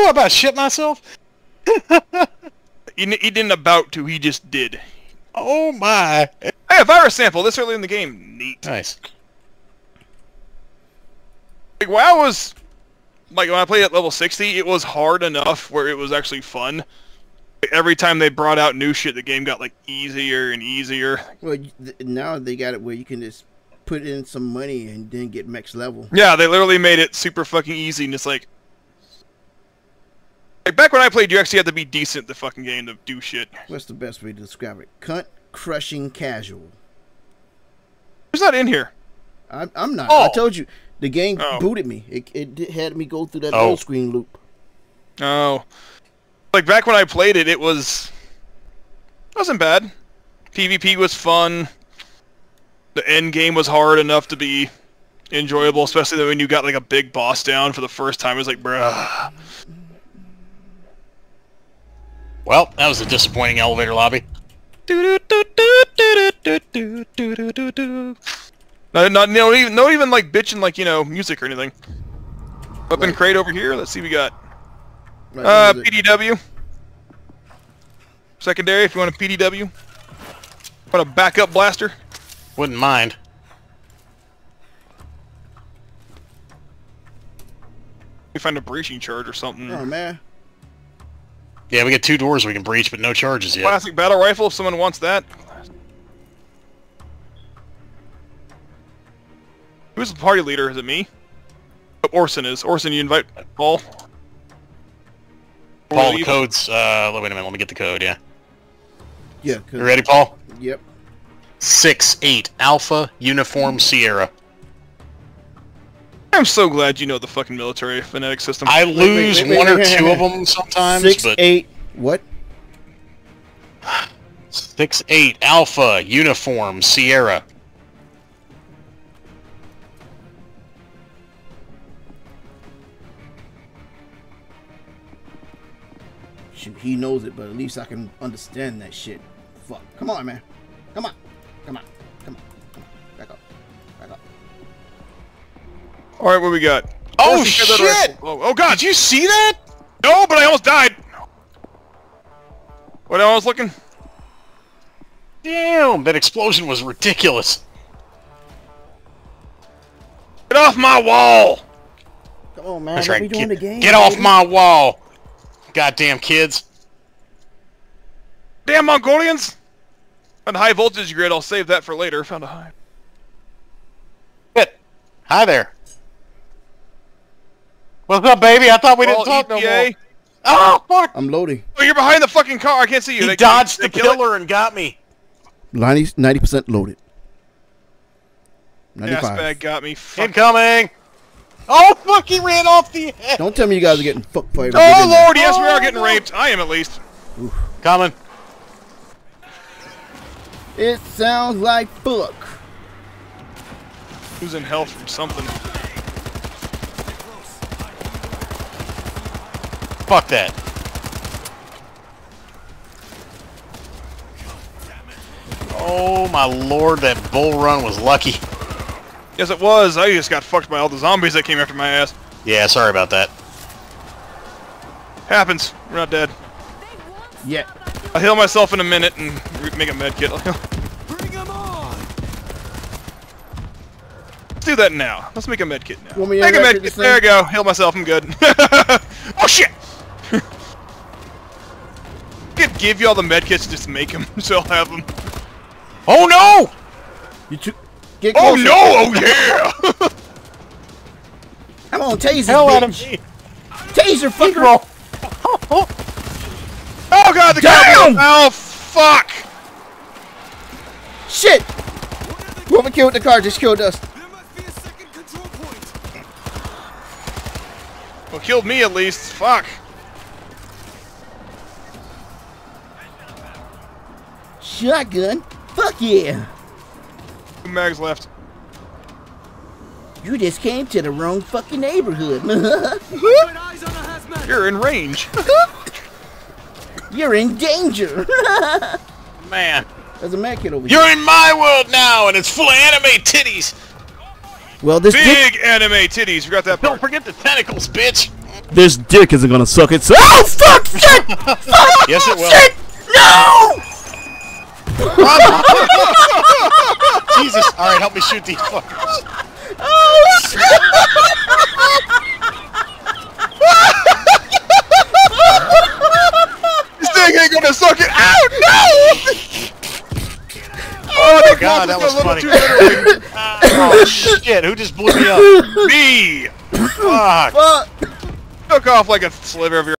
Oh, about shit myself? He, n- he didn't about to, he just did. Oh my. Hey, a virus sample this early in the game. Neat. Nice. Like WoW was like when I played at level 60, it was hard enough where it was actually fun. Like, every time they brought out new shit, the game got like easier and easier. Well, th- now they got it where you can just put in some money and then get max level. Yeah, they literally made it super fucking easy and it's like like back when I played, you actually had to be decent at the fucking game to do shit. What's the best way to describe it? Cunt crushing casual. Who's not in here? I'm, I'm not. Oh. I told you, the game Oh. booted me. It, it had me go through that Oh. load screen loop. Oh, like back when I played it, it was wasn't bad. PvP was fun. The end game was hard enough to be enjoyable, especially when you got like a big boss down for the first time. It was like, bruh. Well, that was a disappointing elevator lobby. Not, not, no, even, not even like bitching like you know music or anything. Weapon crate over here. Let's see, what we got Right, uh what is it? PDW. Secondary, if you want a PDW. Want a backup blaster? Wouldn't mind. We find a breaching charge or something. Oh man, Yeah, we got two doors we can breach, but no charges yet. Classic battle rifle. If someone wants that. Who's the party leader? Is it me? Oh, Orson is. Orson, you invite Paul. Paul, Or the code's, uh, wait a minute, let me get the code, yeah. Yeah, You ready, Paul? Yep. 6-8 Alpha Uniform Sierra. I'm so glad you know the fucking military phonetic system. I wait, lose wait, wait, one or wait, wait, two of them sometimes, Six but eight. What? 6-8 Alpha Uniform Sierra. Shoot, he knows it, but at least I can understand that shit. Fuck. Come on, man. Come on. Come on. All right, what we got? Oh, Orson, get that shit! Oh, oh god! Did you see that? No, but I almost died. What I was looking? Damn, that explosion was ridiculous. Get off my wall! Come on, man. That's Let right. me join Get, the game. get off my wall. Goddamn kids. Damn Mongolians! Found a high voltage grid. I'll save that for later. Found a high. Shit. Hi there. What's up, baby? I thought we didn't All talk no more. Oh, fuck! I'm loading. Oh, you're behind the fucking car. I can't see you. He They- dodged they the kill it? killer and got me. 90 percent loaded. Gas 95. bag got me. Fuck. Incoming! Oh, fuck, he ran off the edge! Don't tell me you guys are getting fucked for every Oh bit in there. lord, yes we Oh, are getting no. raped. I am at least. Coming. It sounds like fuck. Who's in hell from something? Fuck that. Oh my lord, that bull run was lucky. Yes, it was. I just got fucked by all the zombies that came after my ass. Yeah, sorry about that. Happens. We're not dead. Yeah. I'll heal myself in a minute and re- make a med kit. Bring 'em on! Let's do that now. Let's make a med kit now. Want me to make a react med kit. There you go. Heal myself. I'm good. oh shit! Could give you all the med kits just make them, so I'll have them. Oh no! You took. Get Oh no! Oh yeah! Come on, tase this Hell out of me! Taser, fucker. Roll. oh god, the Damn! car! Oh fuck! Shit. Whoever killed the car just killed us. There must be a second control point! Well, killed me at least. Fuck. Shotgun. Fuck yeah. Two mags left. You just came to the wrong fucking neighborhood. Put eyes on the hazmat! You're in range. You're in danger. Man. There's a med kit over here. You're in my world now, and it's full of anime titties! Well, this dick. Big anime titties. You got that Don't forget the tentacles, bitch! This dick isn't gonna suck it. Oh fuck! Shit! Yes, it will. Shit! No! Jesus. All right, help me shoot these fuckers. Oh shit! This thing ain't gonna suck it out! No! Oh, that oh, God, that was was a little funny. Oh, shit. Who just blew me up? Me! Fuck. Fuck! Took off like a sliver of your